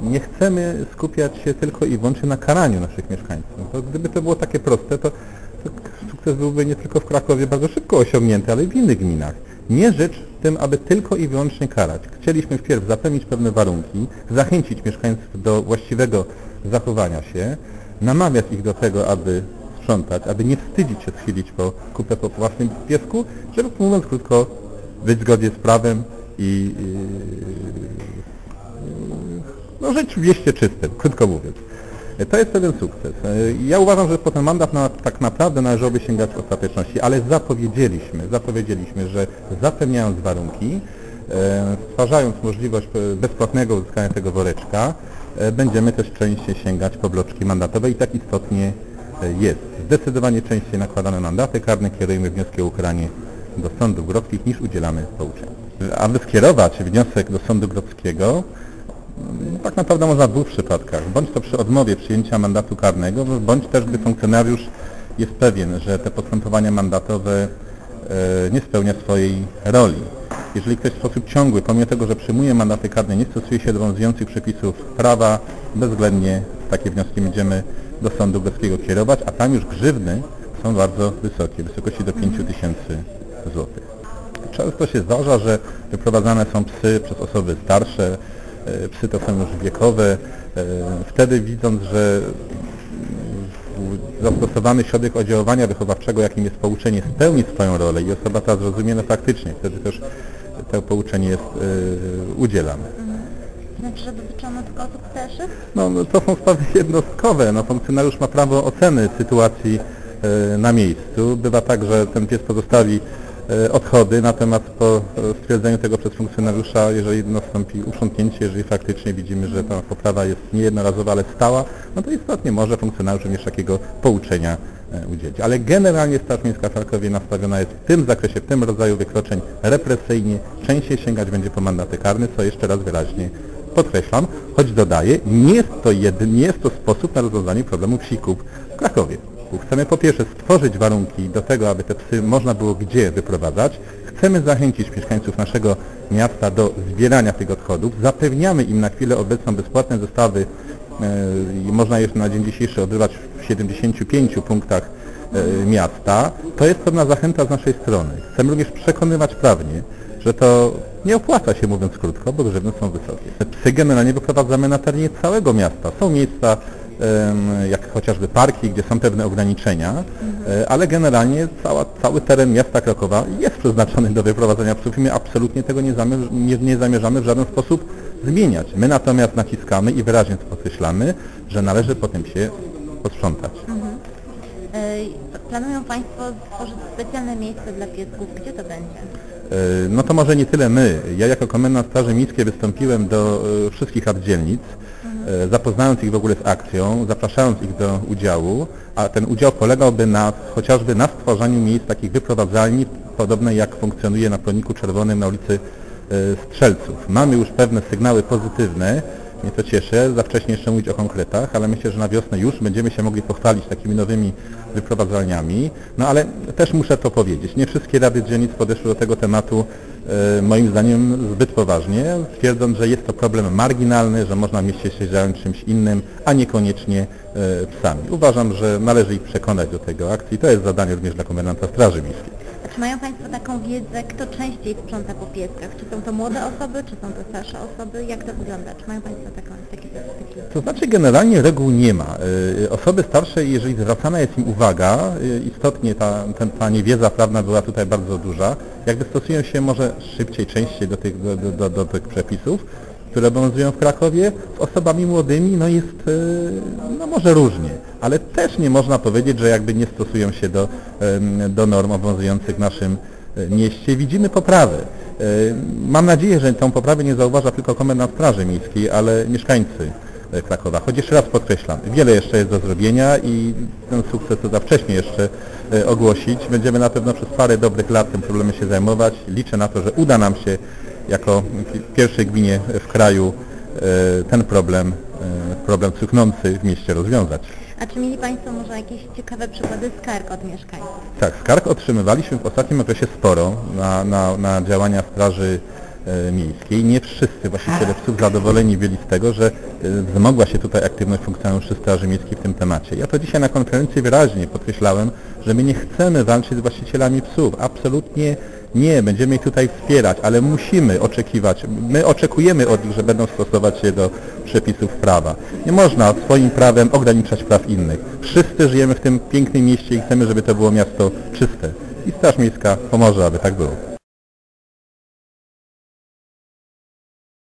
Nie chcemy skupiać się tylko i wyłącznie na karaniu naszych mieszkańców. To gdyby to było takie proste, to, to sukces byłby nie tylko w Krakowie bardzo szybko osiągnięty, ale i w innych gminach. Nie rzecz w tym, aby tylko i wyłącznie karać. Chcieliśmy wpierw zapewnić pewne warunki, zachęcić mieszkańców do właściwego zachowania się, namawiać ich do tego, aby sprzątać, aby nie wstydzić się schylić po kupę po własnym piesku, żeby mówiąc krótko, być w zgodzie z prawem i yy, no, mieście czystym, krótko mówiąc. E, To jest pewien sukces. E, Ja uważam, że po ten mandat na, tak naprawdę należałoby sięgać ostateczności, ale zapowiedzieliśmy, zapowiedzieliśmy, że zapewniając warunki, e, stwarzając możliwość bezpłatnego uzyskania tego woreczka, będziemy też częściej sięgać po bloczki mandatowe i tak istotnie jest. Zdecydowanie częściej nakładane mandaty karne, kierujemy wnioski o ukaranie do sądów grodzkich niż udzielamy pouczeń. Aby skierować wniosek do sądu grodzkiego, tak naprawdę można w dwóch przypadkach. Bądź to przy odmowie przyjęcia mandatu karnego, bądź też gdy funkcjonariusz jest pewien, że te postępowania mandatowe e, nie spełnia swojej roli. Jeżeli ktoś w sposób ciągły, pomimo tego, że przyjmuje mandaty karne, nie stosuje się do obowiązujących przepisów prawa, bezwzględnie takie wnioski będziemy do sądu greckiego kierować, a tam już grzywny są bardzo wysokie, w wysokości do 5 tysięcy złotych. Często się zdarza, że wyprowadzane są psy przez osoby starsze, psy to są już wiekowe. e, Wtedy widząc, że zastosowany środek oddziaływania wychowawczego, jakim jest pouczenie, spełni swoją rolę i osoba ta zrozumie no faktycznie, wtedy też to pouczenie jest e, udzielane. Znaczy, że dotyczy ono tylko osób starszych? No, no to są sprawy jednostkowe. No, funkcjonariusz ma prawo oceny sytuacji e, na miejscu. Bywa tak, że ten pies pozostawi e, odchody, natomiast po e, stwierdzeniu tego przez funkcjonariusza, jeżeli nastąpi uprzątnięcie, jeżeli faktycznie widzimy, że ta poprawa jest nie jednorazowa, ale stała, no to istotnie może funkcjonariusz również takiego pouczenia e, udzielić. Ale generalnie Straż Miejska w Charkowie nastawiona jest w tym zakresie, w tym rodzaju wykroczeń represyjnie, częściej sięgać będzie po mandaty karne, co jeszcze raz wyraźnie podkreślam, choć dodaję, nie jest to jedyny, nie jest to sposób na rozwiązanie problemu psików w Krakowie. Chcemy po pierwsze stworzyć warunki do tego, aby te psy można było gdzie wyprowadzać. Chcemy zachęcić mieszkańców naszego miasta do zbierania tych odchodów. Zapewniamy im na chwilę obecną bezpłatne zestawy e, i można je na dzień dzisiejszy odbywać w 75 punktach e, miasta. To jest pewna zachęta z naszej strony. Chcemy również przekonywać prawnie, że to nie opłaca się, mówiąc krótko, bo grzywny są wysokie. Psy generalnie wyprowadzamy na terenie całego miasta. Są miejsca, jak chociażby parki, gdzie są pewne ograniczenia, e, ale generalnie cała, cały teren miasta Krakowa jest przeznaczony do wyprowadzania psów i my absolutnie tego nie, zamierz, nie, nie zamierzamy w żaden sposób zmieniać. My natomiast naciskamy i wyraźnie podkreślamy, że należy potem się posprzątać. E, Planują Państwo stworzyć specjalne miejsce dla piesków. Gdzie to będzie? E, No to może nie tyle my. Ja jako komendant Straży Miejskiej wystąpiłem do e, wszystkich rad dzielnic, e, zapoznając ich w ogóle z akcją, zapraszając ich do udziału, a ten udział polegałby na chociażby na stworzeniu miejsc takich wyprowadzalni, podobnej jak funkcjonuje na Ploniku Czerwonym na ulicy Strzelców. Mamy już pewne sygnały pozytywne, mnie to cieszy, za wcześnie jeszcze mówić o konkretach, ale myślę, że na wiosnę już będziemy się mogli pochwalić takimi nowymi wyprowadzalniami. No ale też muszę to powiedzieć, nie wszystkie rady dzielnic podeszły do tego tematu e, moim zdaniem zbyt poważnie, twierdząc, że jest to problem marginalny, że można w mieście się zająć czymś innym, a niekoniecznie e, psami. Uważam, że należy ich przekonać do tego akcji. To jest zadanie również dla komendanta Straży Miejskiej. Czy mają Państwo taką wiedzę, kto częściej sprząta po pieskach? Czy są to młode osoby, czy są to starsze osoby? Jak to wygląda? Czy mają Państwo taką, takie statystyki? To znaczy generalnie reguł nie ma. Y, Osoby starsze, jeżeli zwracana jest im uwaga, y, istotnie ta, ten, ta niewiedza prawna była tutaj bardzo duża, jakby stosują się może szybciej, częściej do tych, do, do, do, tych przepisów, które obowiązują w Krakowie, z osobami młodymi no jest y, no może różnie, ale też nie można powiedzieć, że jakby nie stosują się do, do norm obowiązujących w naszym y, mieście. Widzimy poprawę. Y, Mam nadzieję, że tą poprawę nie zauważa tylko komendant Straży Miejskiej, ale mieszkańcy e, Krakowa. Choć jeszcze raz podkreślam, wiele jeszcze jest do zrobienia i ten sukces to za wcześnie jeszcze e, ogłosić. Będziemy na pewno przez parę dobrych lat tym problemem się zajmować. Liczę na to, że uda nam się jako pi- pierwszej gminie w kraju e, ten problem, e, problem cuchnący w mieście rozwiązać. A czy mieli Państwo może jakieś ciekawe przykłady skarg od mieszkańców? Tak, skarg otrzymywaliśmy w ostatnim okresie sporo na, na, na działania Straży e, miejskiej. Nie wszyscy właściciele psów zadowoleni byli z tego, że e, wzmogła się tutaj aktywność funkcjonariuszy Straży Miejskiej w tym temacie. Ja to dzisiaj na konferencji wyraźnie podkreślałem, że my nie chcemy walczyć z właścicielami psów. Absolutnie nie, będziemy ich tutaj wspierać, ale musimy oczekiwać, my oczekujemy od nich, że będą stosować się do przepisów prawa. Nie można swoim prawem ograniczać praw innych. Wszyscy żyjemy w tym pięknym mieście i chcemy, żeby to było miasto czyste. I Straż Miejska pomoże, aby tak było.